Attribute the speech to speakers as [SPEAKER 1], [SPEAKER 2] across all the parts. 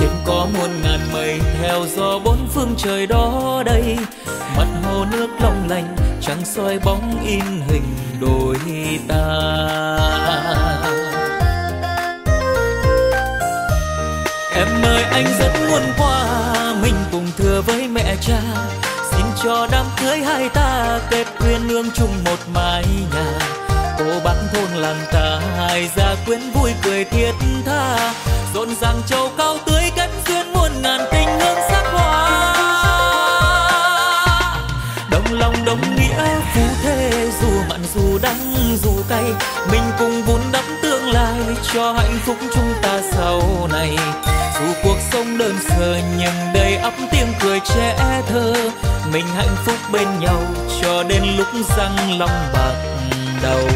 [SPEAKER 1] trên có muôn ngàn mây theo gió bốn phương trời đó đây. Mặt hồ nước long lanh, trăng soi bóng in hình đôi ta. Em ơi, anh rất muốn qua mình cùng thừa với mẹ cha. Xin cho đám cưới hai ta kết quyên nương chung một mái nhà bác thôn làng ta hai gia quyến vui cười thiết tha. Rộn ràng châu cao tươi kết duyên muôn ngàn tình hương sắc hoa. Đồng lòng đồng nghĩa phú thế dù mặn dù đắng dù cay, mình cùng vun đắp tương lai cho hạnh phúc chúng ta sau này. Dù cuộc sống đơn sơ nhưng đầy ắp tiếng cười trẻ thơ, mình hạnh phúc bên nhau cho đến lúc răng long bạc đầu.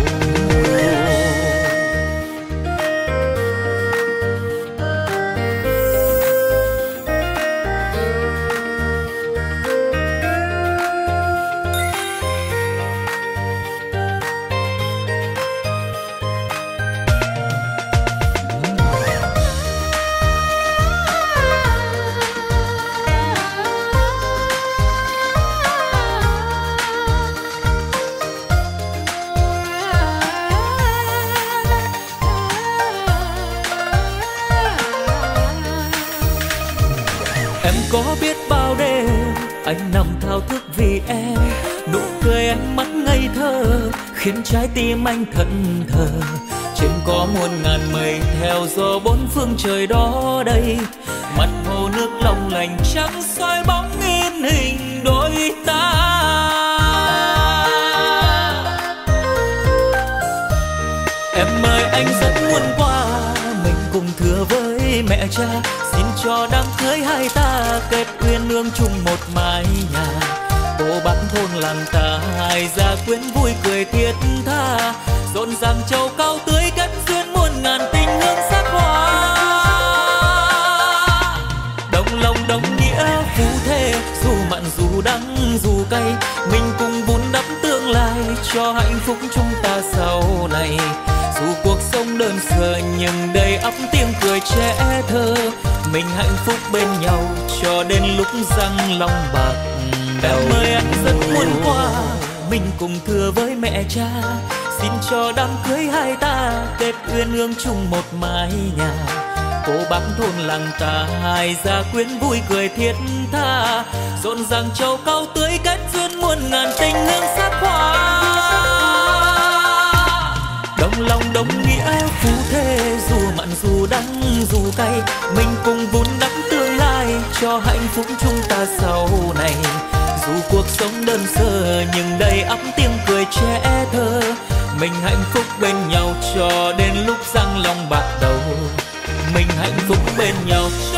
[SPEAKER 1] Khiến trái tim anh thẫn thờ. Trên có muôn ngàn mây theo gió bốn phương trời đó đây. Mặt hồ nước long lành trắng soi bóng in hình đôi ta. Em ơi, anh rất muốn qua, Mình cùng thừa với mẹ cha. Xin cho đám cưới hai ta Kết uyên ương chung một mái nhà làng ta Hai gia quyến vui cười thiết tha. Rộn ràng châu cao tươi cất duyên muôn ngàn tình hương sắc hoa. Đồng lòng đồng nghĩa phú thế dù mặn dù đắng dù cay, mình cùng vun đắp tương lai cho hạnh phúc chúng ta sau này. Dù cuộc sống đơn sơ nhưng đầy ắp tiếng cười trẻ thơ, mình hạnh phúc bên nhau cho đến lúc răng long bạc đầu em ơi anh rất muốn qua mình cùng thừa với mẹ cha, xin cho đám cưới hai ta kết uyên ương chung một mái nhà. Cô bác thôn làng ta hai gia quyến vui cười thiết tha, rộn ràng châu cao tưới kết duyên muôn ngàn tình hương sắc hoa. Đồng lòng đồng nghĩa phú thế dù mặn dù đắng dù cay, mình cùng vun đắp tương lai cho hạnh phúc chúng ta sau này dù cuộc sống đơn sơ, nhưng đầy ắp tiếng cười trẻ thơ. Mình hạnh phúc bên nhau cho đến lúc răng long bạc đầu. Mình hạnh phúc bên nhau cho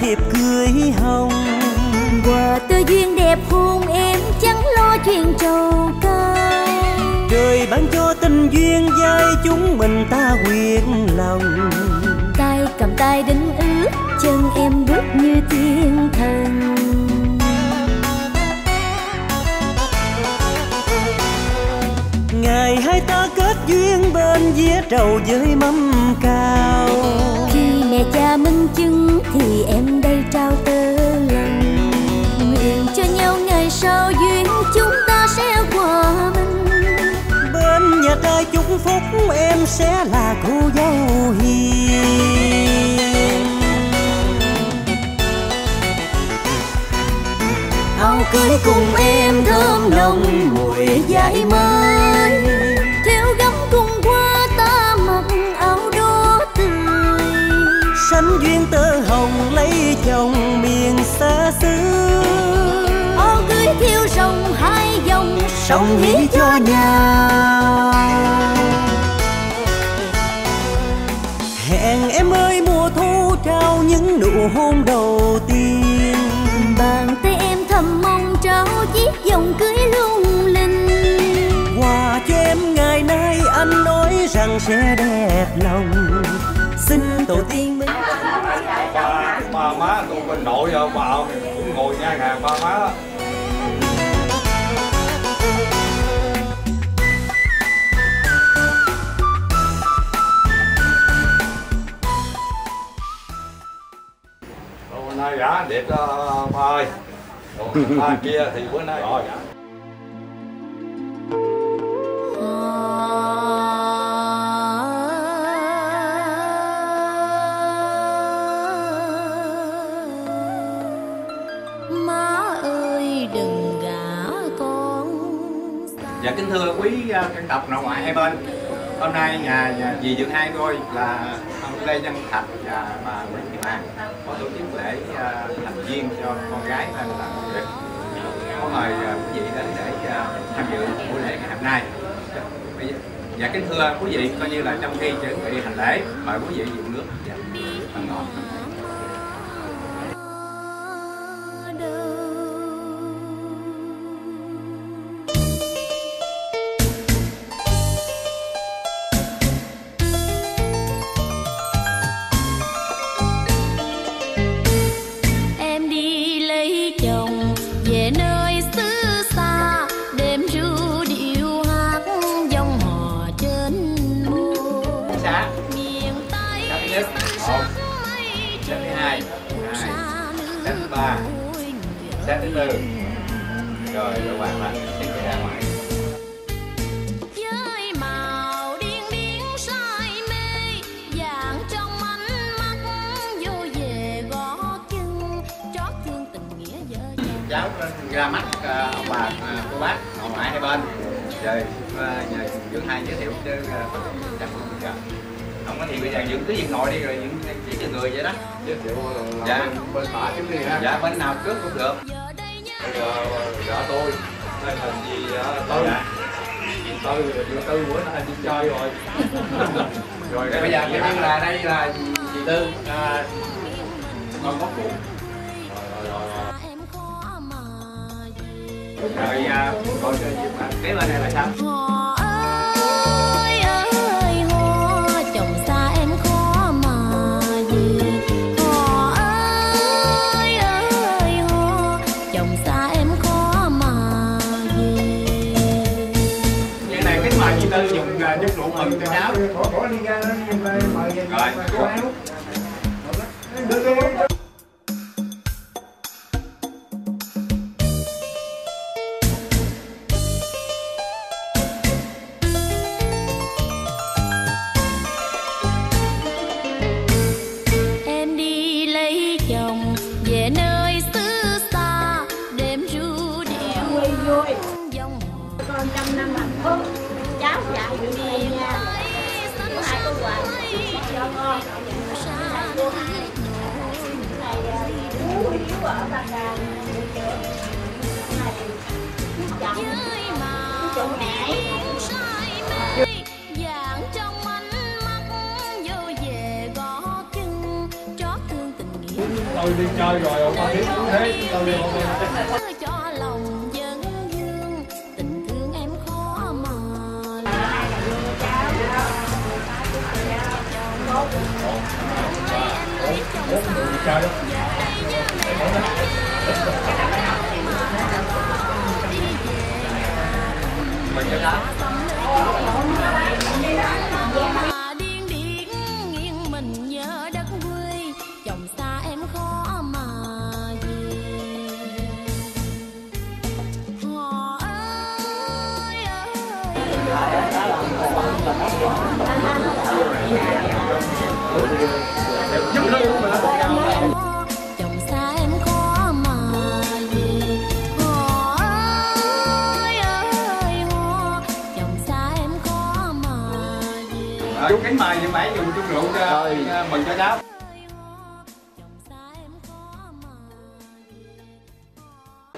[SPEAKER 2] thiệp cưới hồng.
[SPEAKER 3] Quà tư duyên đẹp hôn em chẳng lo chuyện trầu cay.
[SPEAKER 2] Trời ban cho tình duyên dai chúng mình ta quyến lòng.
[SPEAKER 3] Tay cầm tay đính ước chân em bước như thiên thần.
[SPEAKER 4] Ngày hai ta kết duyên bên dĩa trầu với mâm cao
[SPEAKER 3] nghe cha minh chứng thì em đây trao tơ lòng nguyện cho nhau ngày sau duyên chúng ta sẽ hòa mình.
[SPEAKER 4] Bên nhà trai chúc phúc em sẽ là cô
[SPEAKER 3] giáo.
[SPEAKER 4] sống hí cho nhau. Hẹn em ơi mùa thu trao những nụ hôn đầu tiên.
[SPEAKER 3] Bàn tay em thầm mong trao chiếc vòng cưới lung linh.
[SPEAKER 4] Quà cho em ngày nay anh nói rằng sẽ đẹp lòng. Xin tổ tiên mình
[SPEAKER 5] ba má cô bên nội không bà cũng ngồi ngang hàng ba má dạ đẹp đó ba ơi còn ba kia thì bữa nay rồi.
[SPEAKER 6] Dạ kính thưa quý à, căn tộc nội ngoại hai bên. Hôm nay nhà, nhà dì Dượng Hai tôi là Lê Văn Thạch và bà Nguyễn Thị Lan có tổ chức lễ à, thành viên cho con gái tên là Ngọc Đức. Có mời à, quý vị đến để à, tham dự buổi lễ ngày hôm nay. Dạ kính thưa quý vị, coi như là trong khi chuẩn bị hành lễ, mời quý vị dùng nước và phần ngọt.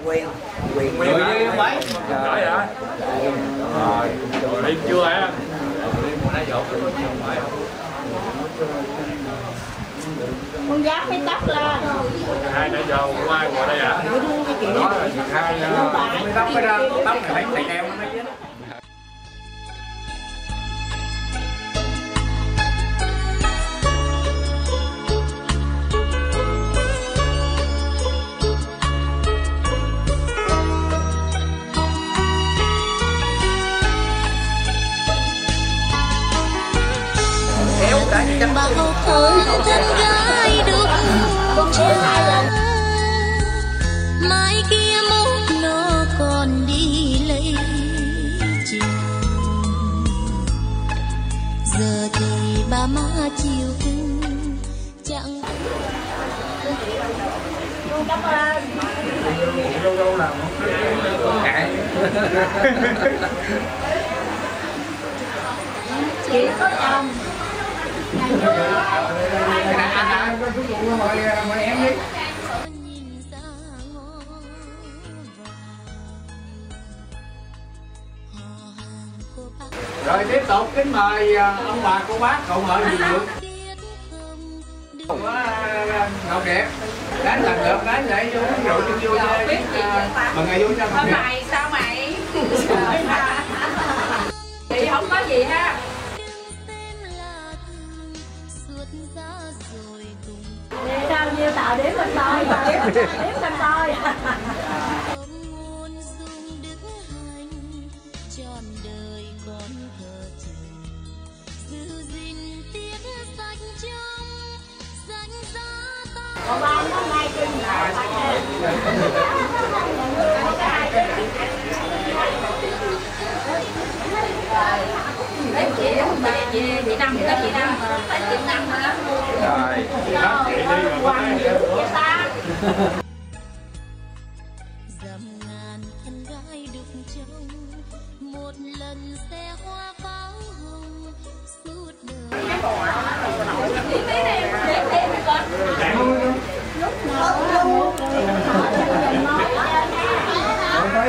[SPEAKER 7] Quen quen
[SPEAKER 8] Người với ông Bảy.
[SPEAKER 5] Rồi? Rồi, đi chưa hả?
[SPEAKER 9] con dám cái tóc lên
[SPEAKER 5] Hai nãy giờ qua ngồi đây hả? Đó là hai
[SPEAKER 8] Mới tóc mới ra, tóc này phải thầy đeo cậu vợ gì được.
[SPEAKER 6] Không
[SPEAKER 8] Ngọc đẹp Đến lần lượt đến để uống rượu cho vui chơi. Mừng ngày vui cho đẹp
[SPEAKER 10] mày sao mày? Chị không có gì ha.
[SPEAKER 6] Xem là thương suốt giá rồi cùng
[SPEAKER 9] sao nhiêu tạo đếm mình coi đếm mình coi
[SPEAKER 10] chị năm chị năm chị năm
[SPEAKER 8] Rồi đó, chị đi rồi có
[SPEAKER 6] dầm ngàn thân gái được trông một lần xe hoa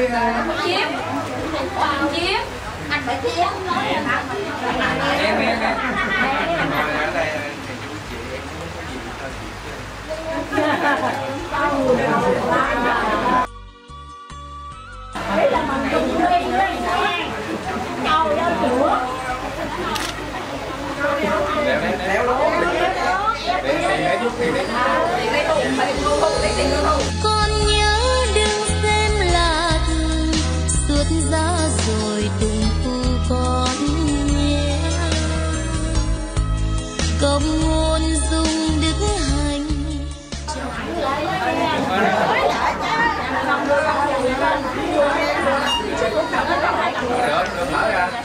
[SPEAKER 6] đời
[SPEAKER 10] chiếm chiếm anh phải chiếm
[SPEAKER 8] Em em em Ngồi ở đây
[SPEAKER 9] đấy là mình dùng đi lên cửa
[SPEAKER 8] Léo lố Để để chút đi đi
[SPEAKER 6] con nhớ đừng xem là thường suốt giá rồi tùng thu con nhé. Công ngôn dung đức hành
[SPEAKER 8] Được, được mở ra
[SPEAKER 6] hành.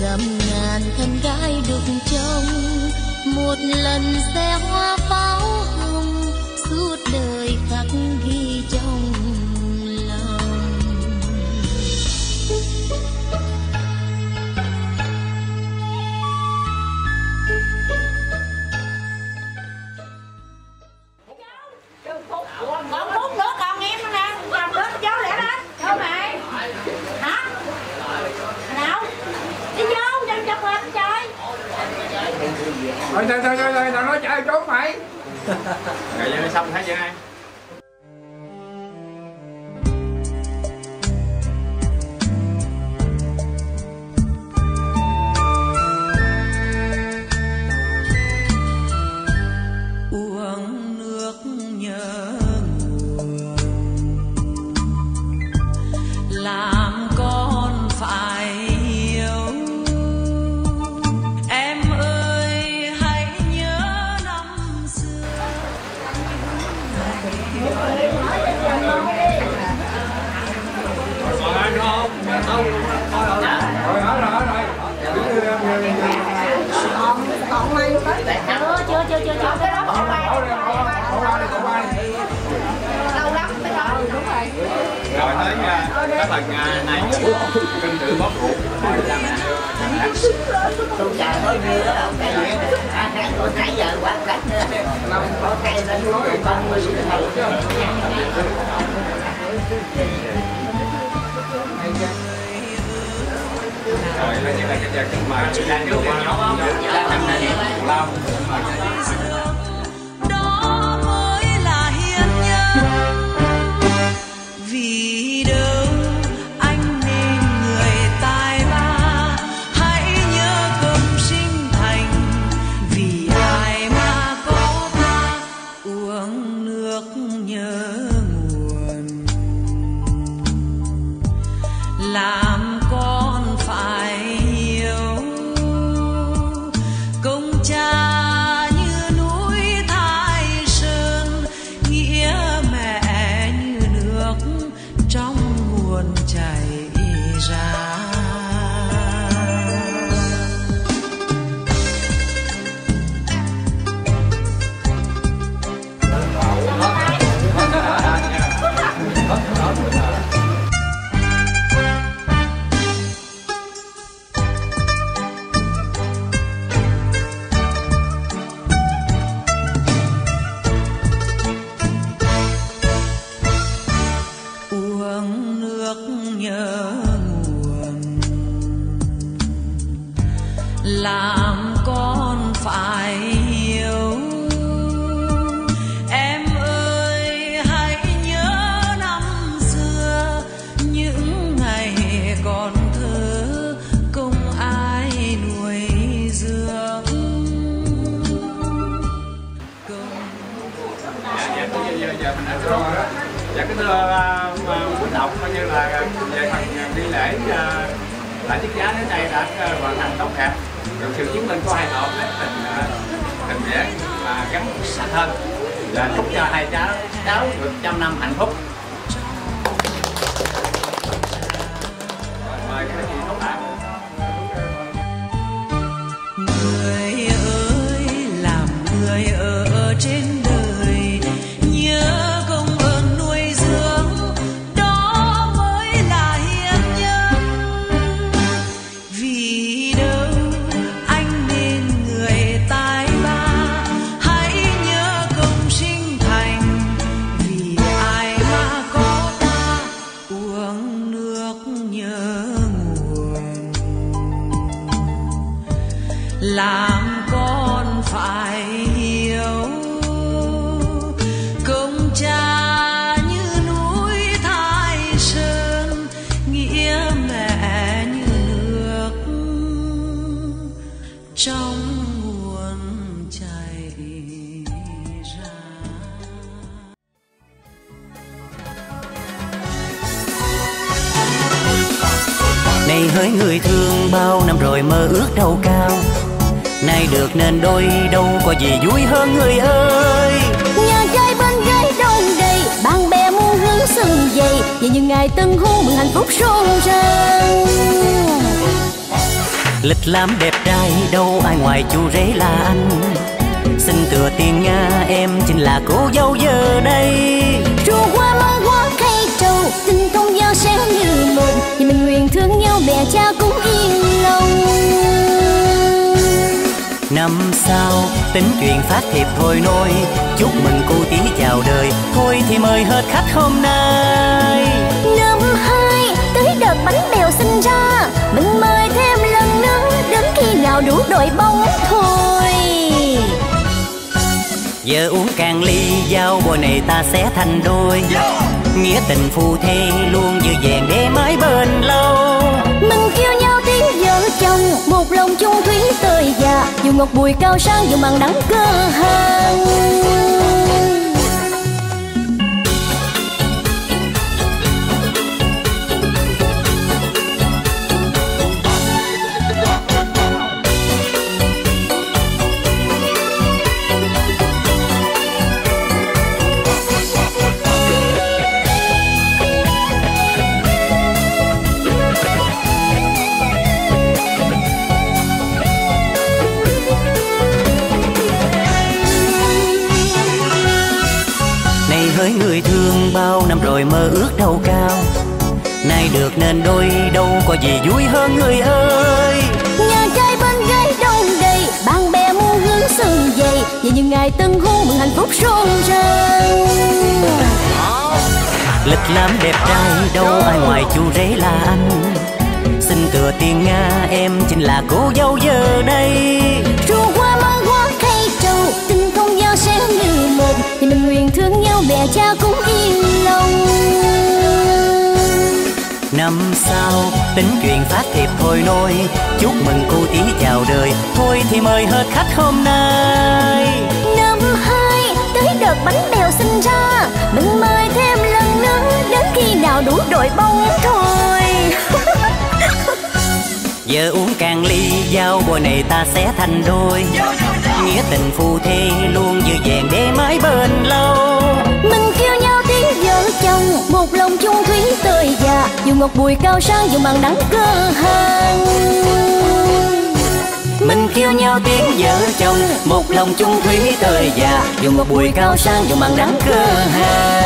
[SPEAKER 6] dầm ngàn thân gái đục trông một lần xe hoa pháo
[SPEAKER 11] thôi thôi thôi thôi nó nói chơi, trốn mày. Rồi giờ xong thấy chưa ai
[SPEAKER 10] chưa chưa cái đó
[SPEAKER 11] không ai không
[SPEAKER 8] ai không ai lâu lắm mới đó đúng rồi
[SPEAKER 11] rồi tới à, cái phần à, này kinh tử bóp ruột
[SPEAKER 8] tôi chờ thôi như đó đâu cái gì tôi nãy giờ quá cách nữa có cây lên núi con mươi
[SPEAKER 11] rồi bây giờ là cái giờ mà đang trước qua nó đang lao dạ cái thưa à, quý động coi như là về phần à, đi lễ à, lại tiết giá đến đây đã à, hoàn thành tốt đẹp. Được sự chứng minh của hai tổ tình tình nghĩa và gắn sạch hơn. Và chúc cho hai cháu cháu được trăm năm hạnh phúc.
[SPEAKER 3] Về những ngày tân hôn mừng hạnh phúc rộn ràng
[SPEAKER 2] Lịch lãm đẹp trai đâu ai ngoài chú rể là anh. Xin tựa tiền Nga em chính là cô dâu giờ đây.
[SPEAKER 3] Trùa hoa mong hoa cây trầu Tình thông giao sáng như một. Vì mình nguyện thương nhau mẹ cha cũng yên lòng
[SPEAKER 2] Năm sau tính chuyện phát thiệp thôi nôi. Chúc mừng cô tí chào đời Thôi thì mời hết khách hôm nay.
[SPEAKER 3] Năm hai tới đợt bánh bèo sinh ra. Mình mời thêm lần nữa Đến khi nào đủ đội bóng thôi.
[SPEAKER 2] Giờ uống càng ly giao bồi này ta sẽ thành đôi. Nghĩa tình phù thê luôn như vẹn để mãi bên lâu
[SPEAKER 3] một lòng chung thủy tơi già dù ngọc bùi cao sang dù mặn đắng cơ hàng
[SPEAKER 2] người thương bao năm rồi mơ ước đâu cao. Nay được nên đôi đâu có gì vui hơn người ơi.
[SPEAKER 3] Nhà trai bên gái đông đầy bạn bè muôn hướng sừng dày. Về những ngày tân hôn mừng hạnh phúc rộn ràng.
[SPEAKER 2] Lịch lãm đẹp trai đâu ai ngoài chú rể là anh. Xin thừa tiền Nga em chính là cô dâu giờ đây.
[SPEAKER 3] Ru mẹ cha cũng yên lòng.
[SPEAKER 2] Năm sau tính chuyện phát thiệp thôi nôi. Chúc mừng cô tí chào đời. Thôi thì mời hết khách hôm nay.
[SPEAKER 3] Năm hai tới đợt bánh bèo sinh ra. Mình mời thêm lần nữa đến khi nào đủ đội bóng thôi
[SPEAKER 2] Giờ uống càng ly giao bồi này ta sẽ thành đôi. Nghĩa tình phù thê luôn như vẹn để mãi bên lâu.
[SPEAKER 3] Mình kêu nhau tiếng vợ chồng một lòng chung thủy tới già dù ngọc bùi cao sang dù mặn đắng cơ hàng
[SPEAKER 2] Mình kêu nhau tiếng vợ chồng Một lòng chung thủy tới già Dù một bùi cao sang dù mặn đắng cơ hàng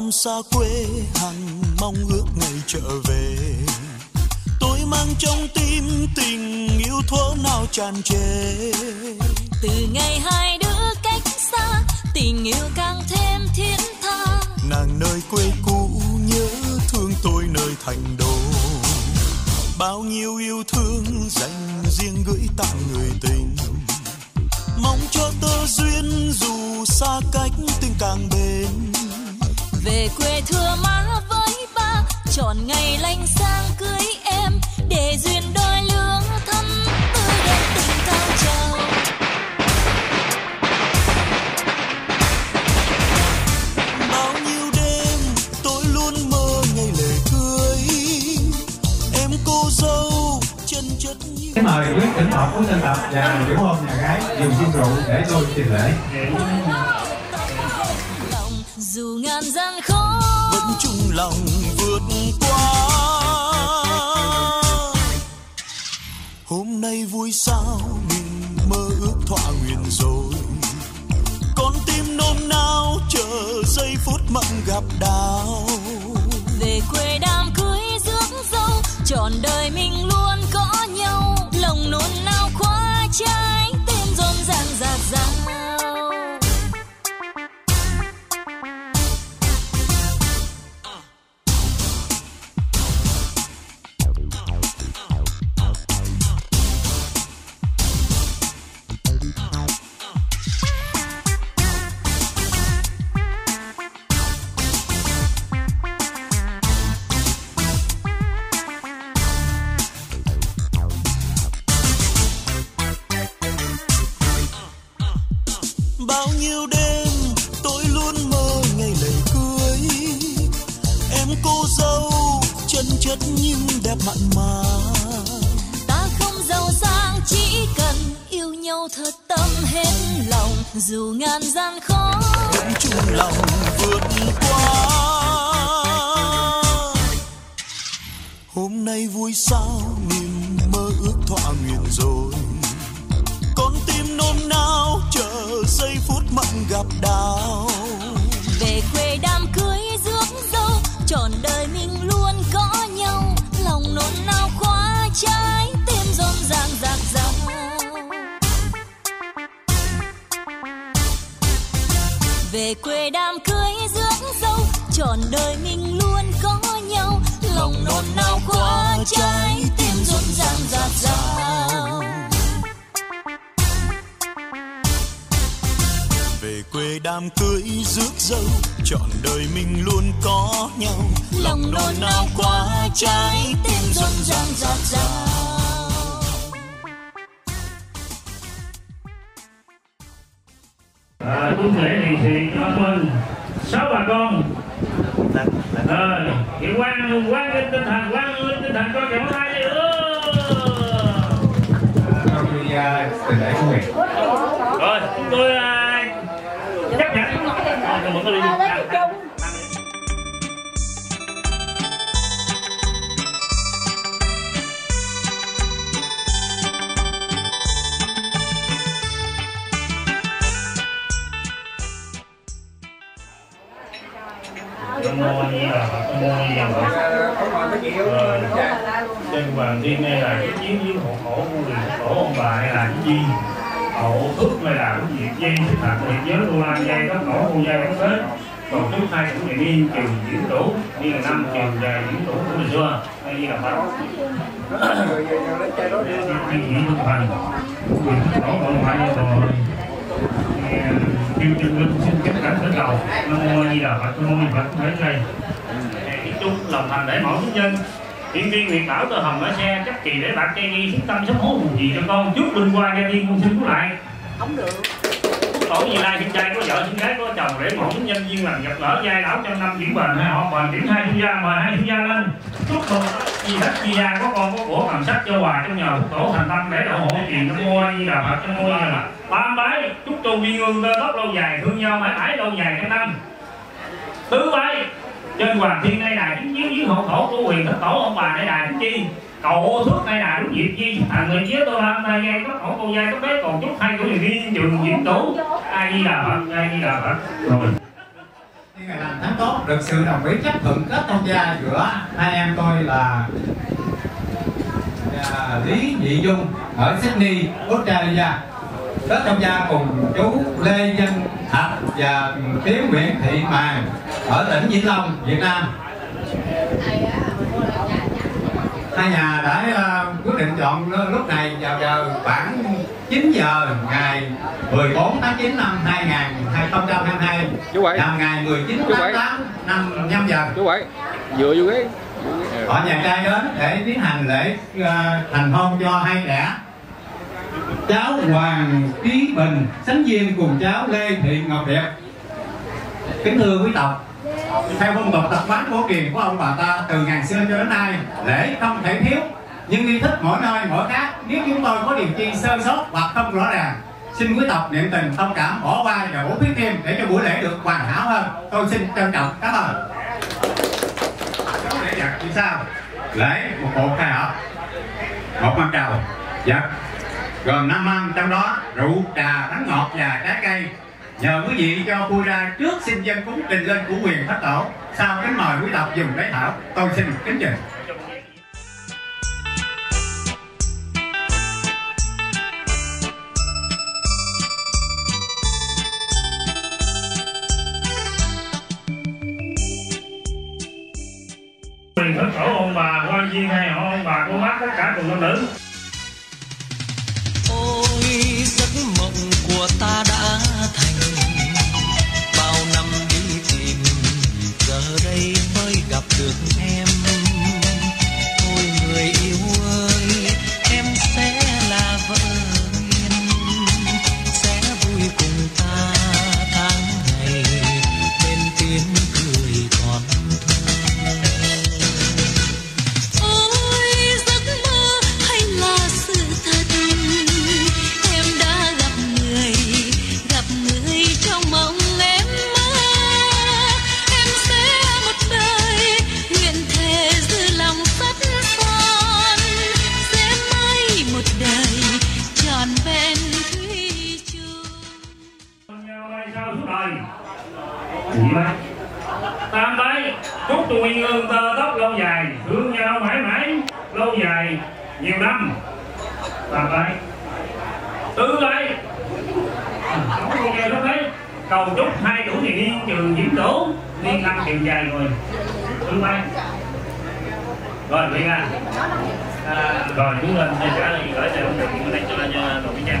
[SPEAKER 12] năm xa quê hằng mong ước ngày trở về. Tôi mang trong tim tình yêu thuở nào tràn trề.
[SPEAKER 6] Từ ngày hai đứa cách xa tình yêu càng thêm thiết tha.
[SPEAKER 12] Nàng nơi quê cũ nhớ thương tôi nơi thành đô. Bao nhiêu yêu thương dành riêng gửi tặng người tình. Mong cho tơ duyên dù xa cách tình càng bền
[SPEAKER 6] về quê thưa má với ba chọn ngày lành sang cưới em để duyên đôi lứa thắm tươi đẹp tình cao trào
[SPEAKER 12] bao nhiêu đêm tôi luôn mơ ngày lễ cưới em cô dâu chân chất như
[SPEAKER 8] mời quý tỉnh học của dân tộc và biểu hôn nhà gái dùng viên rượu để tôi trình lễ.
[SPEAKER 6] Dù ngàn gian khó
[SPEAKER 12] vẫn chung lòng vượt qua. Hôm nay vui sao mình mơ ước thỏa nguyện rồi. Con tim nôn nao chờ giây phút mặn gặp đào
[SPEAKER 6] về quê đám cưới rước dâu trọn đời mình luôn
[SPEAKER 12] bao nhiêu đêm tôi luôn mơ ngày lễ cưới. Em cô dâu chân chất nhưng đẹp mặn mà.
[SPEAKER 6] Ta không giàu sang chỉ cần yêu nhau thật tâm hết lòng. Dù ngàn gian khó
[SPEAKER 12] vẫn chung lòng vượt qua. Hôm nay vui sao niềm gặp đau.
[SPEAKER 6] Về quê đám cưới rước dâu, trọn đời mình luôn có nhau. Lòng nôn nao khóa trái, tim rộn ràng rạc rào về quê đám cưới rước dâu, trọn đời mình luôn có nhau. Lòng nôn nao khóa trái
[SPEAKER 12] đám cưới rước dâu trọn đời mình luôn có nhau.
[SPEAKER 6] Lòng nôn nao quá trái tim rộn ràng rạc rào
[SPEAKER 13] à, tuân lễ lì xì cho mừng sáu bà con. Rồi thì quan quan lên tinh thần quan lên tinh thần con chồng hai đi
[SPEAKER 8] khi à,
[SPEAKER 13] rồi chúng tôi à, à, có đi Nam mô A Di Đà Phật, Nam mô A Di Đà Phật. Ờ, Trên hoàng thiên này là cái chiến với hộ khổ của người khổ ông bà hay là cái gì? Hộ phước này là cái việc dây thích thật thì nhớ đô la dây có khổ con dây có hết. Còn trước hai cũng là niên trường diễn tủ, niên là năm trường dài diễn tủ của mình xưa. A Di Đà Phật. Cái gì? Thực hành, quyền khổ còn phải như rồi. Kêu chân linh xin kết cảnh đến đầu Nam mô A Di Đà Phật, Nam mô Phật. Thế đây chung lòng thành để mẫu nhân. Thiên viên nguyện bảo tờ hồng ở xe chắc kỳ để bạc cây nghi thiết tâm sớm hố hùng gì cho con. Chúc bình qua gia tiên con xin cứu lại.
[SPEAKER 11] Không được.
[SPEAKER 13] Tổ gì lai sinh trai có vợ sinh gái có chồng để mẫu nhân duyên lành gặp gỡ giai đảo trăm năm chuyển bền. Hai họ bền điểm hai thương gia mời hai thương gia lên. Chúc mừng gì đất gì gia có con có của cầm sách cho hòa cho nhờ tổ thành tâm để đậu hộ tiền nam mô a di đà phật nam mô a di đà phật tam bái chúc tu viên ương tơ tóc lâu dài thương nhau mãi mãi lâu dài trăm năm. Tứ bái trên hoàng thiên nay đài chính chiếu dưới hộ thổ của quyền thất tổ ông bà nay đài chính chi? Cầu ô thước nay đài đúng diệp chi? Thần người chiếu tôi làm tay gây có tổ cô gia có bé còn chút hai của người đi trường diễn tú. Ai đi đà phật ai đi đà phật? Rồi.
[SPEAKER 8] Ngày làm tháng tốt được sự đồng ý chấp thuận kết thông gia giữa hai em tôi là à, Lý Nhị Dung ở Sydney, Australia kết thông gia cùng chú Lê Văn Thạch và Tiếu Nguyễn Thị Màng ở tỉnh Vĩnh Long, Việt Nam. Hai nhà đã uh, quyết định chọn lúc này vào giờ khoảng 9 giờ ngày 14 tháng 9 năm 2022
[SPEAKER 5] Chú Bảy.
[SPEAKER 8] và ngày 19
[SPEAKER 5] Chú
[SPEAKER 8] tháng
[SPEAKER 5] Bảy.
[SPEAKER 8] 8 năm nhâm dần
[SPEAKER 5] chú bảy dựa vô ghế.
[SPEAKER 8] Họ nhà trai đến để tiến hành lễ uh, thành hôn cho hai trẻ cháu Hoàng Trí Bình, sánh viên cùng cháu Lê Thị Ngọc Đẹp kính thưa quý tộc, theo phong tục tập quán cổ truyền của ông bà ta từ ngàn xưa cho đến nay, lễ không thể thiếu. Nhưng nghi thức mỗi nơi mỗi khác, nếu chúng tôi có điều chi sơ sót hoặc không rõ ràng, xin quý tộc niệm tình thông cảm bỏ qua và bổ khuyết thêm để cho buổi lễ được hoàn hảo hơn. Tôi xin trân trọng cảm ơn. Cháu lễ vật như sau lễ một bộ khai hợp một mâm trầu dạ gồm năm ăn trong đó rượu, trà, bánh ngọt và trái cây. Nhờ quý vị cho vui ra trước xin dân cúng trình lên của quyền thất tổ, sau kính mời quý tộc dùng lấy thảo. Tôi xin kính trình
[SPEAKER 13] quyền thất tổ ông bà quan viên hay họ ông bà, cô bác, tất cả cùng nam nữ.
[SPEAKER 14] Của ta đã thành. Bao năm đi tìm giờ đây mới gặp được em.
[SPEAKER 13] Cầu chúc hai đủ thì đi trường diễn tố đi năm kiều dài rồi. Tứ tay rồi Nguyễn à, à rồi chú lên đây trả lời gửi cho ông Trịnh đây cho cho đội nha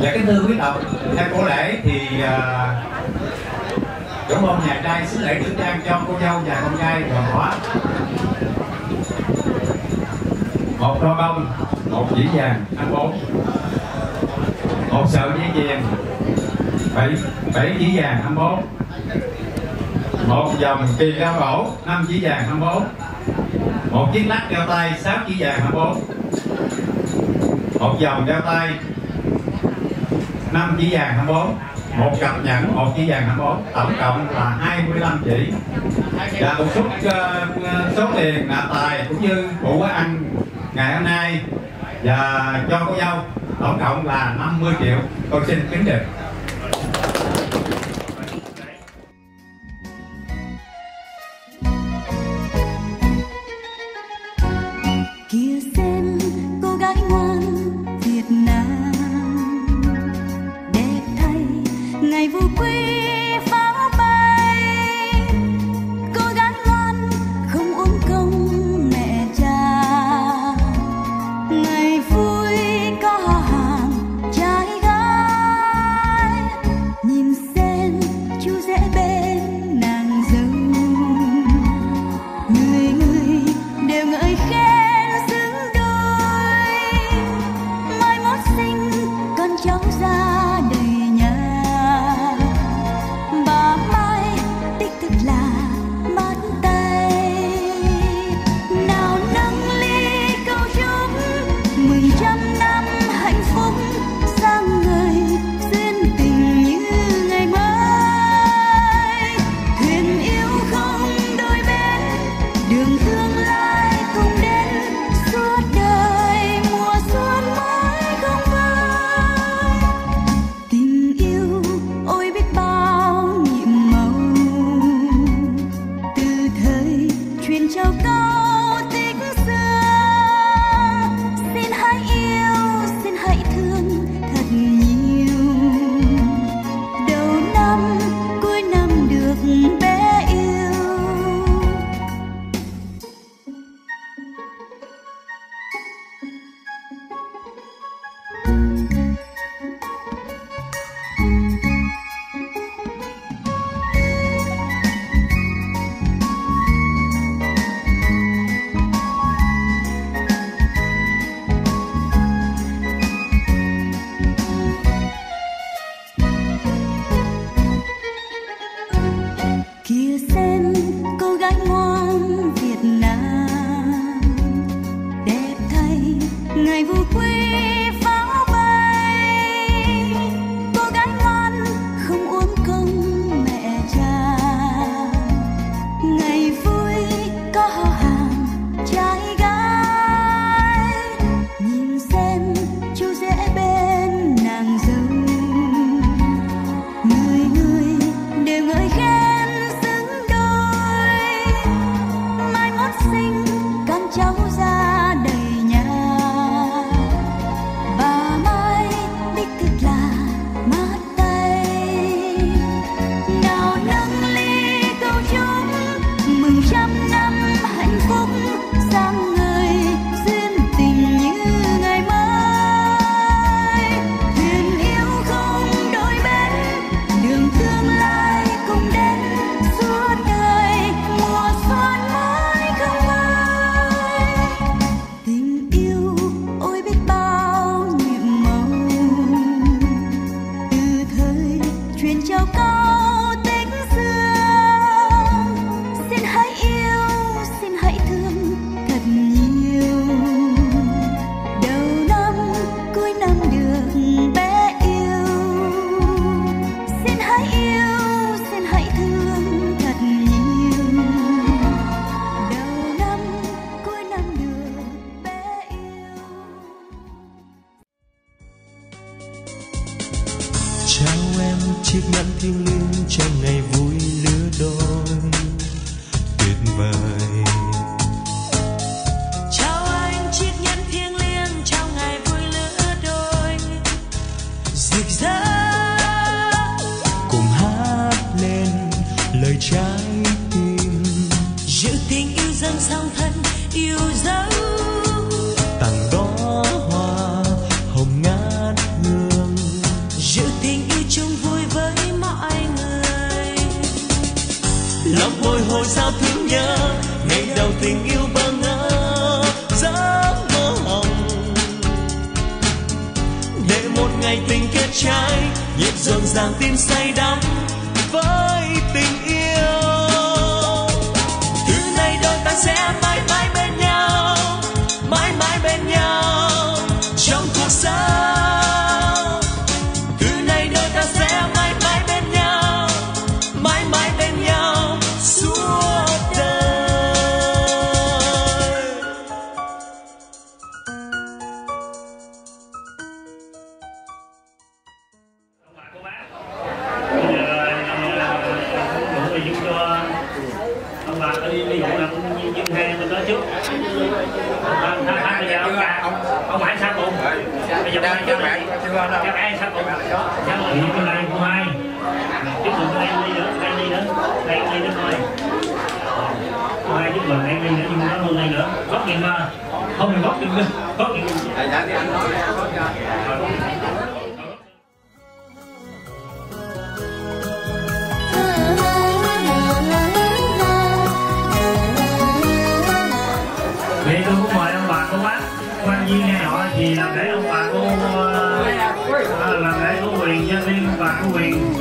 [SPEAKER 8] Dạ kính thưa quý độc, theo cổ lễ thì à, chủ môn nhà trai xứ lễ nữ trang cho cô dâu và con trai và có một đo bông, một dĩ vàng ăn bốn, một sợi dây chuyền, bảy bảy chỉ vàng anh bốn, một dòng tiền cao cổ năm chỉ vàng anh bốn, một chiếc lắc đeo tay sáu chỉ vàng anh bốn, một dòng đeo tay năm chỉ vàng 24 một cặp nhẫn một chỉ vàng 24 tổng cộng là 25 chỉ. Và một chút uh, ờ, ờ, số tiền nạp tài cũng như của bữa ăn ngày hôm nay và cho cô dâu tổng cộng là 50 triệu. Tôi xin kính được
[SPEAKER 6] trao em
[SPEAKER 12] chiếc nhẫn thiêng liêng trong ngày vui lứa đôi. Tuyệt vời.
[SPEAKER 14] Tình yêu
[SPEAKER 12] bơ ngỡ giấc mơ hồng. Để một ngày tình kết trái, nhịp rộn ràng tim say đắm.
[SPEAKER 13] Quyền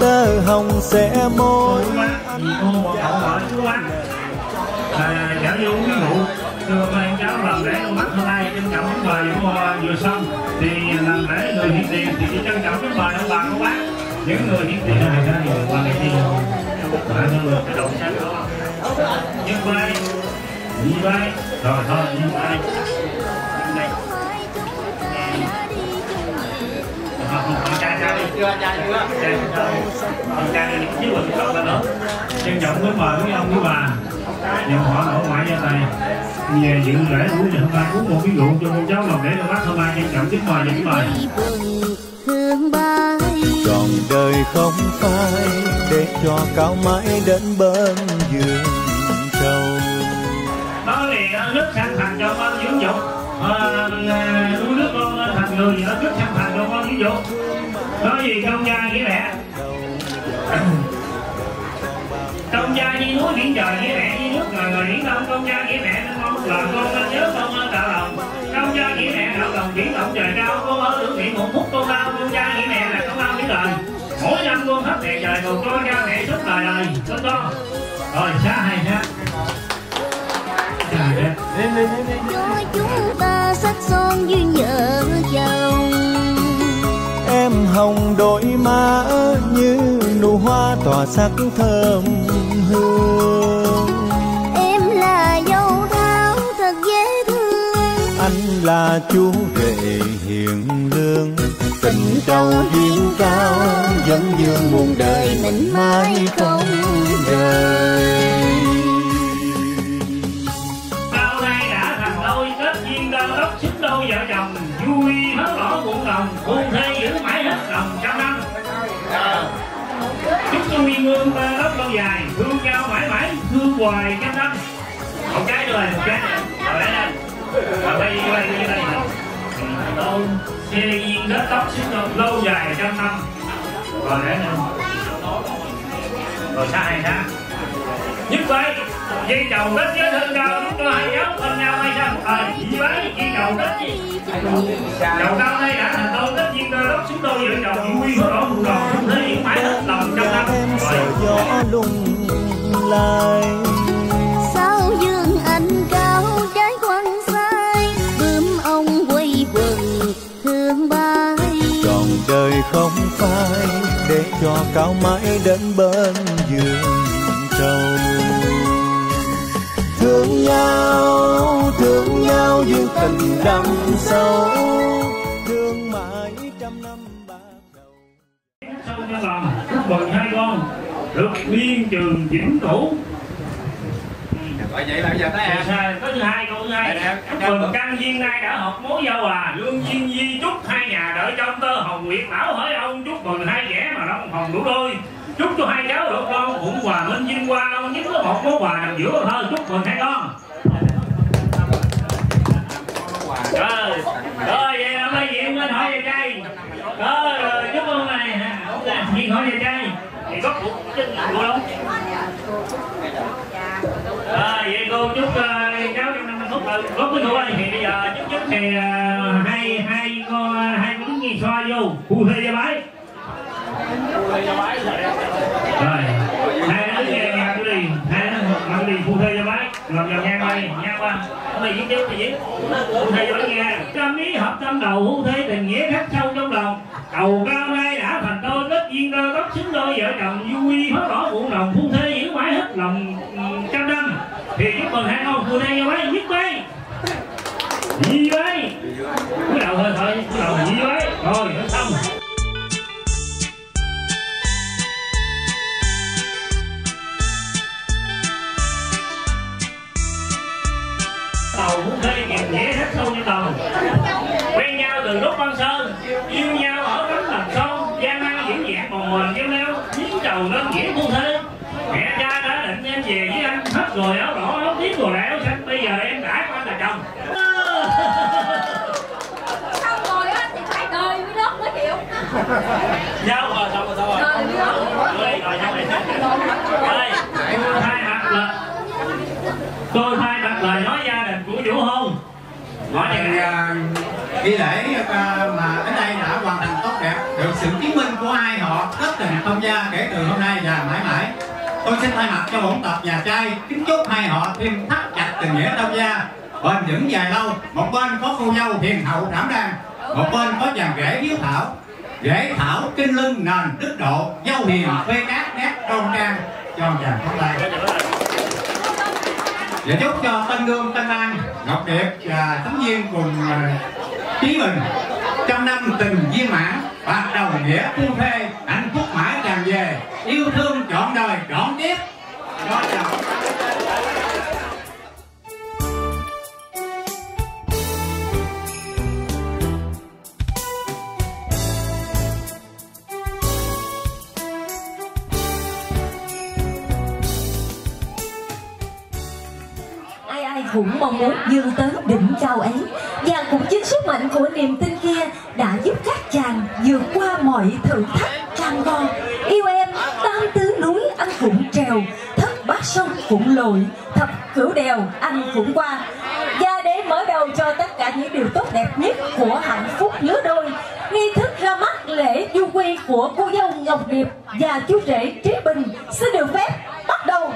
[SPEAKER 12] tơ hồng sẽ môi.
[SPEAKER 13] Vì cô một cậu vợ chú bác là trở vô ví dụ đưa con cháu làm lễ bác hôm nay trân trọng cái bài của vừa xong. Thì làm lễ người hiện tiền thì chỉ trân trọng cái bài ông bà cô bác. Những người hiện tiền này ra thì qua cái tiền bạn người cái động sách đó. Nhưng vai như vai rồi thôi như vai trai đi chưa trai chưa trai chưa trai đi chứ mình không là nữa trân trọng kính mời quý ông quý bà nhận họ nội ngoại gia tài về dự lễ của ngày hôm nay uống một ví rượu cho con cháu lòng để cho bác hôm nay trân trọng kính mời những mời
[SPEAKER 3] thương
[SPEAKER 12] trọn đời không phai để cho cao mãi đến bên giường trầu
[SPEAKER 13] đó thì rất sẵn thành cho con dưỡng dục ờ, à, à nuôi nước con à, thành người thì nó rất sẵn thành cho con dưỡng dục gì công gia nghĩa mẹ? Trong gia như núi biển trời nghĩa mẹ như nước người người biển đông trong gia nghĩa mẹ nên mong là con nên nhớ con ơn tạo lòng. Trong gia nghĩa mẹ đạo lòng biển động trời cao, con ở tưởng niệm một phút con lao trong gia nghĩa mẹ là con lao biết đời mỗi năm con hết mẹ trời cầu con cha mẹ suốt đời đời con con rồi xa hay nhá Chúa
[SPEAKER 3] cho chúng ta sắc son duyên vợ chồng
[SPEAKER 12] em hồng đôi má như nụ hoa tỏa sắc thơm hương.
[SPEAKER 3] Em là dâu tháo thật dễ thương.
[SPEAKER 12] Anh là chú rể hiền lương. Tình đầu duyên cao dẫn dương muôn đời mình mãi không rời
[SPEAKER 13] Sau nay đã thành đôi kết duyên đôi đốc xứng đôi vợ chồng vui hết bỏ cuộn đồng hôn thê giữ mãi hết lòng trăm năm. Chúc cho nguyên mương ta đất lâu dài, thương nhau mãi mãi, thương hoài trăm năm. Một cái rồi một cái rồi đấy đây và đây đây đây đây đôi xe duyên đất tóc xứng đôi lâu dài trăm năm. Rồi đấy này. Rồi sai ha như vậy dây chầu đất với thân cao lúc cho hai cháu thân nhau hay sao? Ờ gì vậy dây chầu đất gì chầu cao đây đã thành đôi tất nhiên đôi đốc xứng đôi vợ chồng. Vui hết đỏ một đồng không thể hiện mãi hết lòng trăm năm.
[SPEAKER 12] Em sợ
[SPEAKER 13] rồi.
[SPEAKER 12] Gió lung lai
[SPEAKER 3] sao dương anh cao trái quăng sai? Bướm ông quay quần thương bay.
[SPEAKER 12] Trọn đời không phai để cho cao mãi đến bên giường trầu thương nhau thương nhau duyên tình đậm sâu thương mãi trăm năm bạc đầu.
[SPEAKER 13] Trong nhân lòng chúc mừng hai con được biên trường vĩnh cửu
[SPEAKER 8] gọi vậy là giờ tới em
[SPEAKER 13] có thứ hai câu thứ hai. Chúc mừng căn viên nay đã học mối giao hòa. Lương duyên di chúc hai nhà đợi trong tơ hồng nguyệt bảo hỏi ông chúc mừng hai trẻ mà long hồng đủ đôi chúc cho hai cháu được con cũng hòa minh vinh qua long nhất có một món quà nằm giữa thơ. Chúc mừng hai con. Rồi rồi vậy là bây diện lên hỏi về trai. Rồi rồi chúc mừng này. Viên hỏi về trai. Thì có cũng chân của đâu rồi vậy cô chúc uh, cháu trong năm phút rồi có cái thủ ơi thì bây giờ chúc chúc thì uh, hai hai con hai cũng nghi xoa vô. Cụ thê gia bái rồi, hai đứa nghe nghe tôi đi hai đứa mặc đi phu thê cho bác. Làm vòng ngang đây ngang qua. Mày diễn tiếp mày diễn phu thê cho bác nghe. Trăm ý hợp tâm đầu, phu thê tình nghĩa khắc sâu trong lòng. Cầu cao nay đã thành đôi đất duyên đôi tóc xứng đôi vợ chồng. Vui hết đỏ muộn lòng, phu thê giữ mãi hết lòng trăm năm. Thì chúc mừng hai con phu thê cho bác nhất bay gì vậy cúi đầu thôi thôi cúi đầu gì vậy rồi thuê kiềm dễ hết sâu như tàu. Quen nhau từ lúc băng sơn yêu nhau ở cánh thành sâu gian nan diễn dạng còn mình kêu leo chiến trầu lên nghĩa phu thê. Mẹ cha đã định em về với anh hết rồi áo đỏ áo tím rồi áo xanh. Bây giờ em đã có anh là chồng.
[SPEAKER 10] Xong rồi á thì phải đời với đất mới chịu
[SPEAKER 13] nhau rồi xong rồi xong rồi?
[SPEAKER 10] Đời với đất
[SPEAKER 13] rồi rồi xong rồi đây tôi thay mặt là nghi
[SPEAKER 8] à, lễ à, mà đến đây đã hoàn thành tốt đẹp được sự chứng minh của hai họ, tất tình thông gia kể từ hôm nay và mãi mãi. Tôi xin thay mặt cho bổn tập nhà trai, kính chúc hai họ thêm thắt chặt tình nghĩa thông gia. Bền vững dài lâu, một bên có cô dâu hiền hậu đảm đang, một bên có chàng rể hiếu thảo. Rể thảo kinh lưng nền đức độ, dâu hiền phê cát nét trong trang, cho chàng không tay và chúc cho Tân Đương, Tân An, Ngọc Điệp và Tấm Nhiên cùng uh, Chí Bình trăm năm tình viên mãn, bạc đầu nghĩa phu thê, hạnh phúc mãi tràn về, yêu thương trọn đời trọn tiếp. Đó chào.
[SPEAKER 15] Cũng mong muốn dương tới đỉnh cao ấy. Và cũng chính sức mạnh của niềm tin kia đã giúp các chàng vượt qua mọi thử thách cam go. Yêu em tam tứ núi, anh cũng trèo, thất bát sông cũng lội, thập cửu đèo, anh cũng qua. Và để mở đầu cho tất cả những điều tốt đẹp nhất của hạnh phúc lứa đôi. Nghi thức ra mắt lễ du quy của cô dâu ngọc điệp và chú rể trí bình. Xin được phép bắt đầu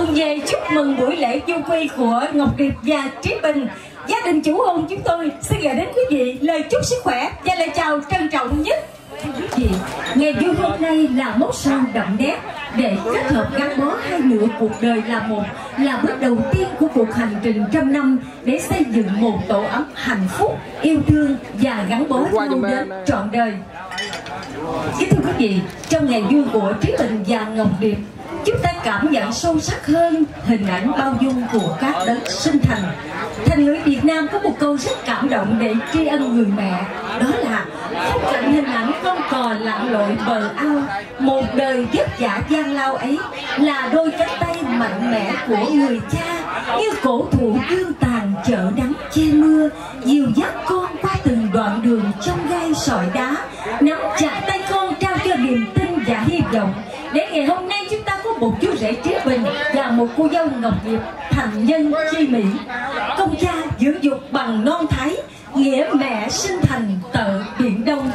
[SPEAKER 15] cùng về chúc mừng buổi lễ du quy của Ngọc Điệp và Trí Bình. Gia đình chủ hôn chúng tôi xin gửi đến quý vị lời chúc sức khỏe và lời chào trân trọng nhất. Quý vị, ngày vui hôm nay là mốc son đậm nét để kết hợp gắn bó hai nửa cuộc đời là một là bước đầu tiên của cuộc hành trình trăm năm để xây dựng một tổ ấm hạnh phúc, yêu thương và gắn bó nhau đến trọn đời. Kính thưa quý vị, trong ngày vui của Trí Bình và Ngọc Điệp, chúng ta cảm nhận sâu sắc hơn hình ảnh bao dung của các đấng sinh thành. Thành ngữ Việt Nam có một câu rất cảm động để tri ân người mẹ, đó là khung cảnh hình ảnh con cò lặn lội bờ ao, một đời vất vả gian lao ấy là đôi cánh tay mạnh mẽ của người cha. Như cổ thụ dương tàn chở nắng che mưa, dìu dắt con qua từng đoạn đường trong gai sỏi đá, nắm chặt tay con trao cho niềm tin và hy vọng. Để ngày hôm nay một chú rể trí bình và một cô dâu ngọc diệp thành nhân chi mỹ. Công cha dưỡng dục bằng non thái, nghĩa mẹ sinh thành tự biển đông.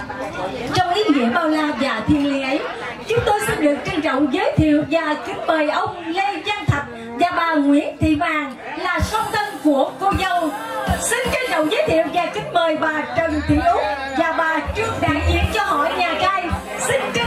[SPEAKER 15] Trong ý nghĩa bao la và thiêng liêng ấy, chúng tôi xin được trân trọng giới thiệu và kính mời ông lê văn thạch và bà nguyễn thị vàng là song thân của cô dâu. Xin trân trọng giới thiệu và kính mời bà trần thị út và bà trương đại diện cho hội nhà trai. Xin trân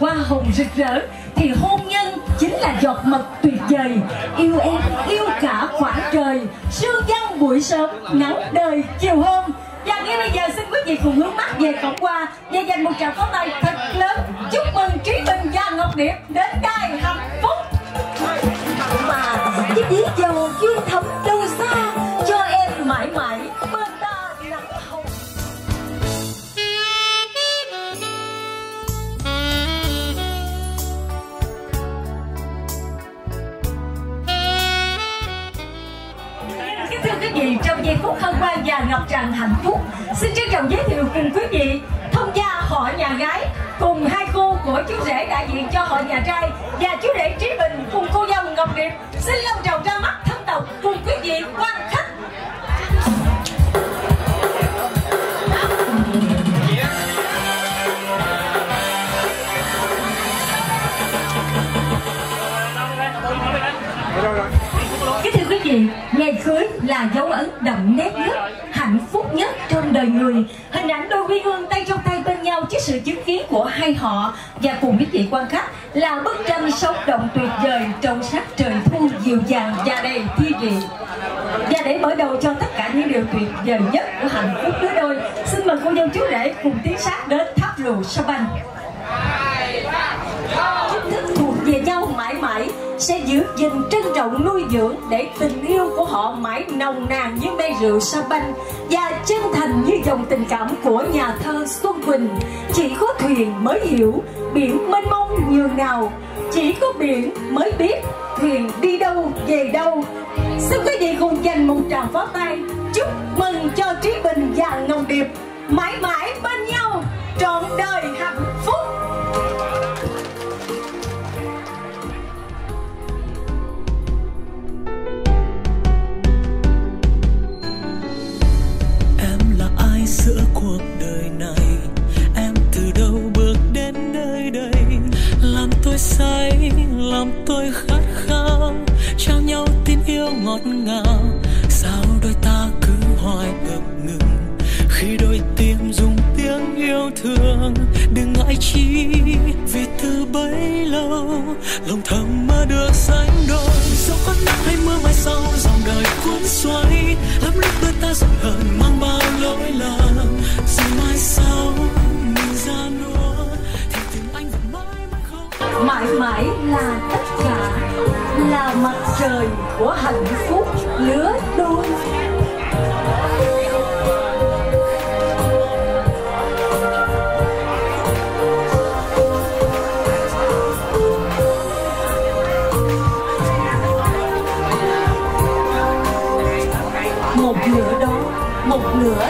[SPEAKER 15] hoa hồng rực rỡ, thì hôn nhân chính là giọt mật tuyệt vời. Yêu em, yêu cả khoảng trời. Sương văn buổi sớm, nắng đời chiều hôm. Và ngay bây giờ xin quý vị cùng hướng mắt về cộng qua và dành một tràng pháo tay thật lớn. Chúc mừng trí bình và ngọc điệp đến đài hạnh phúc. Mà cái ví dầu chuyên thống đâu quý vị, trong giây phút hân hoan và ngập tràn hạnh phúc, xin trân trọng giới thiệu cùng quý vị thông gia họ nhà gái cùng hai cô của chú rể đại diện cho họ nhà trai và chú rể Trí Bình cùng cô dâu Ngọc Điệp xin long trọng ra mắt thân tộc cùng quý vị quan khách. Chị, ngày cưới là dấu ấn đậm nét nhất, hạnh phúc nhất trong đời người. Hình ảnh đôi quê hương tay trong tay bên nhau trước sự chứng kiến của hai họ và cùng quý vị quan khách là bức tranh sống động tuyệt vời trong sắc trời thu dịu dàng và đầy thi vị. Và để mở đầu cho tất cả những điều tuyệt vời nhất của hạnh phúc đứa đôi, xin mời cô dâu chú rể cùng tiến sát đến tháp rượu Saban. Chính thức thuộc về nhau mãi mãi sẽ giữ gìn trân trọng nuôi dưỡng để tình yêu của họ mãi nồng nàn như mê rượu sa banh và chân thành như dòng tình cảm của nhà thơ Xuân Quỳnh. Chỉ có thuyền mới hiểu biển mênh mông nhường nào. Chỉ có biển mới biết thuyền đi đâu, về đâu. Xin quý vị cùng dành một tràng pháo tay. Chúc mừng cho Trí Bình và Ngọc Điệp mãi mãi bên nhau trọn đời hạnh phúc.
[SPEAKER 14] Tôi say, làm tôi khát khao. Trao nhau tin yêu ngọt ngào. Sao đôi ta cứ hoài ngập ngừng? Khi đôi tim dùng tiếng yêu thương, đừng ngại chi vì từ bấy lâu. Lòng thầm mơ được sánh đôi, dẫu có nắng hay mưa mai sau, dòng đời cuốn xoay. Lắm lúc đôi ta giận hờn, mang bao lỗi lầm. Rồi mai sau mãi mãi
[SPEAKER 15] là tất cả, là mặt trời của hạnh phúc lứa đôi. Một nửa đó, một nửa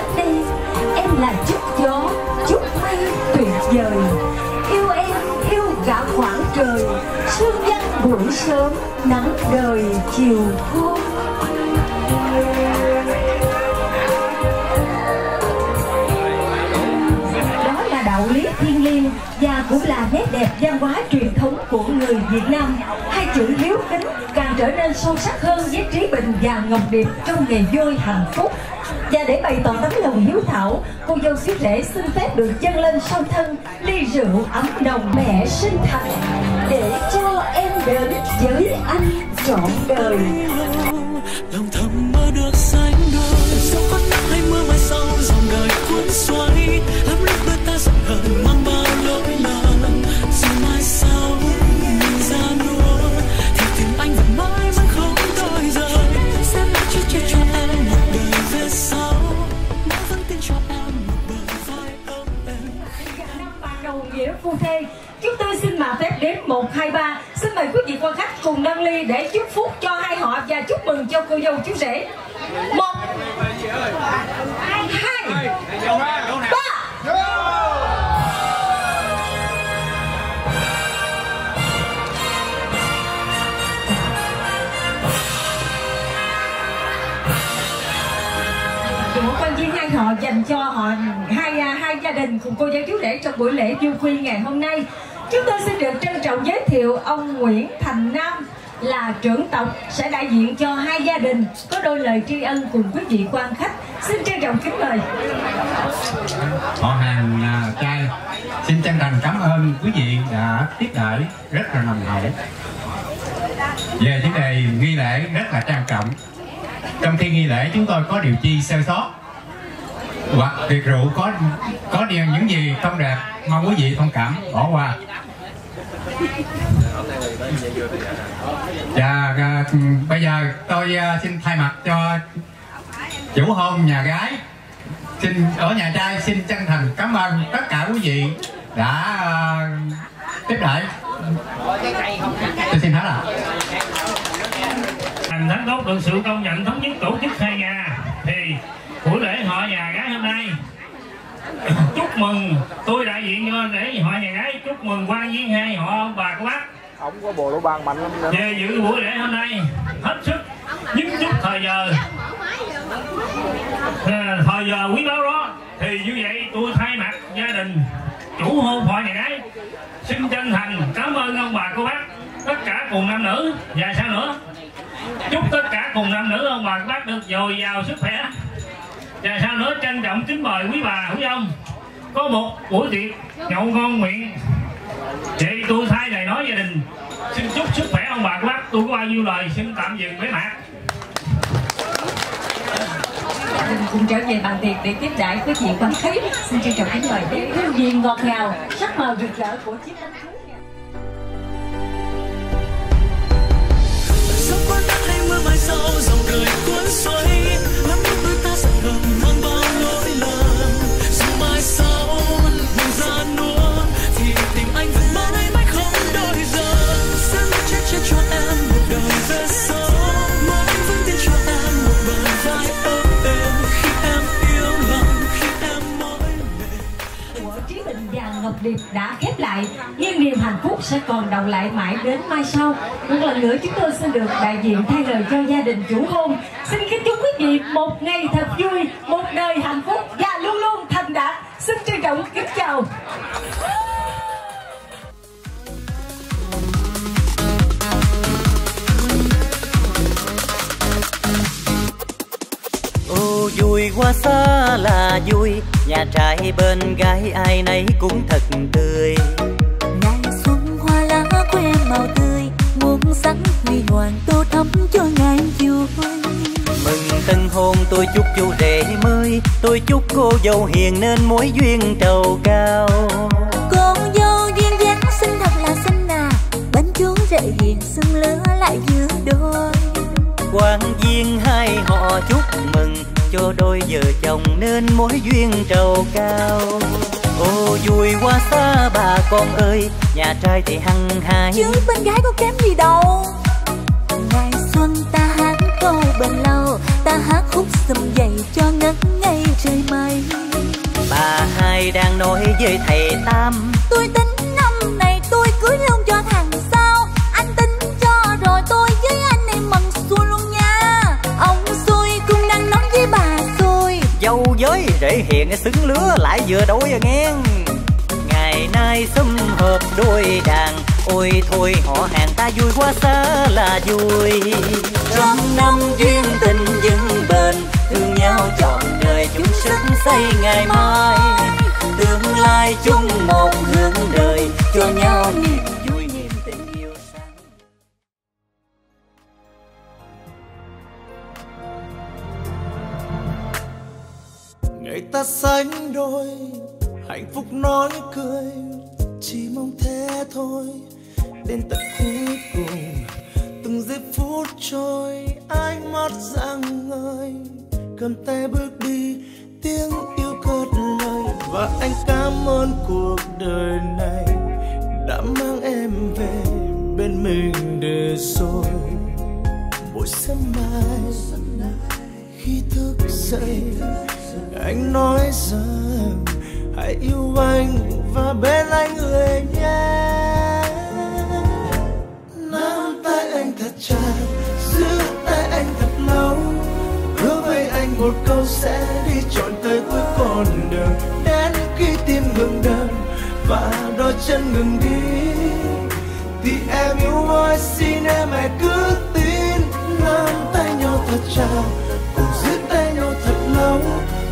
[SPEAKER 15] sớm nắng đời chiều hôm đó là đạo lý thiêng liêng và cũng là nét đẹp văn hóa truyền thống của người Việt Nam. Hai chữ hiếu kính càng trở nên sâu sắc hơn với Trí Bình và Ngọc Điệp trong ngày vui hạnh phúc. Và để bày tỏ tấm lòng hiếu thảo, cô dâu xíu rể xin phép được dâng lên sau thân ly rượu ấm nồng mẹ sinh thành để cho em đến với anh trọn đời.
[SPEAKER 14] lòng thầm mơ được sánh đôi dẫu có nắng hay mưa mai sau, dòng đời cuốn xoay lắm lúc đôi ta giận hờn
[SPEAKER 15] cùng nâng ly để chúc phúc cho hai họ và chúc mừng cho cô dâu chú rể một, hai, ba. Của quan viên hai họ dành cho họ, hai à, hai gia đình cùng cô giáo chú rể trong buổi lễ du quy ngày hôm nay chúng tôi xin được trân trọng giới thiệu ông Nguyễn Thành Nam là trưởng tộc sẽ đại diện cho hai gia đình có đôi lời tri ân cùng quý vị quan khách. Xin trân trọng kính mời.
[SPEAKER 8] Họ hàng nhà trai xin chân thành cảm ơn quý vị đã tiếp đãi rất là nồng hậu. Về vấn đề nghi lễ rất là trang trọng. Trong khi nghi lễ chúng tôi có điều chi sơ sót hoặc tiệc rượu có có điều những gì không đẹp mong quý vị thông cảm. Bỏ qua. Dạ, à, bây giờ tôi à, xin thay mặt cho chủ hôn nhà gái. Xin ở nhà trai xin chân thành cảm ơn tất cả quý vị đã à, tiếp đãi. Tôi xin hết ạ.
[SPEAKER 13] Thành thánh tốt được sự công nhận thống nhất tổ chức hai nhà thì buổi lễ họ nhà gái hôm nay. Chúc mừng tôi đại diện cho để họ nhà gái chúc mừng quan viên hai họ ông bà cô bác.
[SPEAKER 16] Ông có bồ lỗ ban mạnh lắm nữa.
[SPEAKER 13] về dự buổi lễ hôm nay hết sức những chút thời giờ. À, thời giờ quý báu đó thì như vậy tôi thay mặt gia đình chủ hôn họ nhà gái xin chân thành cảm ơn ông bà cô bác tất cả cùng nam nữ và sao nữa? Chúc tất cả cùng nam nữ ông bà cô bác được dồi dào sức khỏe và sao nữa trân trọng kính mời quý bà quý ông. Có một buổi tiệc nhậu ngon miệng. Vậy tôi thay lời nói gia đình. Xin chúc sức khỏe ông bà cô bác. Tôi có bao nhiêu lời xin tạm dừng bế mạc.
[SPEAKER 15] Mình cùng trở về bàn tiệc để tiếp đãi quý vị quan khách. Xin trân trọng kính mời đến hương vị ngọt ngào sắc màu rực rỡ của chiếc bánh cưới
[SPEAKER 14] Dẫu có nắng hay mưa mai sau dòng đời cuốn xoay lắm lúc
[SPEAKER 15] Điệp đã khép lại. Nhưng niềm hạnh phúc sẽ còn đồng lại mãi đến mai sau. Một lần nữa chúng tôi xin được đại diện thay lời cho gia đình chủ hôn. Xin kính chúc quý vị một ngày thật vui, một đời hạnh phúc và luôn luôn thành đạt. Xin trân trọng kính chào.
[SPEAKER 2] Vui quá xa là vui. Nhà trai bên gái ai nấy cũng thật tươi.
[SPEAKER 6] Ngày xuân hoa lá khoe màu tươi muôn sắc huy hoàng tô thắm cho ngày vui.
[SPEAKER 2] Mừng tân hôn tôi chúc chú rể mới Tôi chúc cô dâu hiền nên mối duyên trầu cao.
[SPEAKER 6] Con dâu duyên dáng xinh thật là xinh à bên chú rể hiền xưng lứa lại giữa đôi.
[SPEAKER 2] Quan viên hai họ chúc mừng cho đôi vợ chồng nên mối duyên trầu cao. Ô vui quá xa bà con ơi nhà trai thì hăng hai
[SPEAKER 6] chứ bên gái có kém gì đâu. Ngày xuân ta hát câu bền lâu ta hát khúc sum dậy cho ngất ngây trời mây.
[SPEAKER 2] Bà hai đang nói với thầy tam
[SPEAKER 6] tôi tính năm này tôi cưới luôn cho thằng
[SPEAKER 2] hiền xứng lứa lại vừa đôi nghe ngày nay xâm hợp đôi đàn ôi thôi họ hàng ta vui quá xa là vui. Trăm năm duyên tình vững bền, thương nhau chọn đời chung sức xây ngày mai. Tương lai chung một hướng đời, cho nhau niềm
[SPEAKER 17] ta sánh đôi, hạnh phúc nói cười, chỉ mong thế thôi. Đến tận cuối cùng, từng giây phút trôi, ánh mắt rạng ngời, cầm tay bước đi, tiếng yêu cất lời. Và anh cảm ơn cuộc đời này, đã mang em về bên mình để rồi. Mỗi sớm mai, khi thức dậy anh nói rằng hãy yêu anh và bên anh người nhé. Nắm tay anh thật chặt, giữ tay anh thật lâu. Hứa với anh một câu sẽ đi trọn tới cuối con đường. Đến khi tim ngừng đập và đôi chân ngừng đi, thì em yêu ơi, xin em hãy cứ tin. Nắm tay nhau thật chặt, cùng giữ tay nhau thật lâu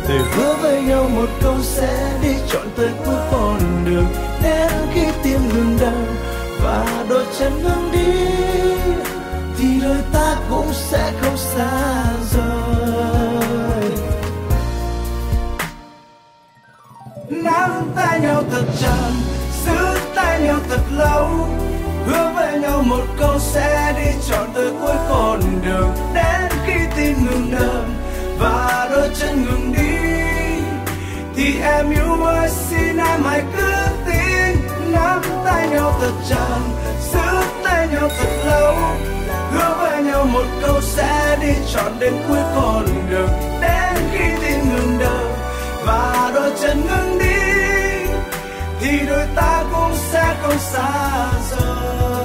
[SPEAKER 17] để hứa với nhau một câu sẽ đi trọn tới cuối con đường. Đến khi tim ngừng đập và đôi chân ngừng đi, thì đôi ta cũng sẽ không xa rời. Nắm tay nhau thật chặt, giữ tay nhau thật lâu. Hứa với nhau một câu sẽ đi trọn tới cuối con đường. Đến khi tim ngừng đập và đôi chân ngừng đi, thì em yêu ơi xin em hãy cứ tin. Nắm tay nhau thật chặt, giữ tay nhau thật lâu. Hứa với nhau một câu sẽ đi trọn đến cuối con đường. Đến khi tim ngừng đập và đôi chân ngừng đi, thì đôi ta cũng sẽ không xa rời.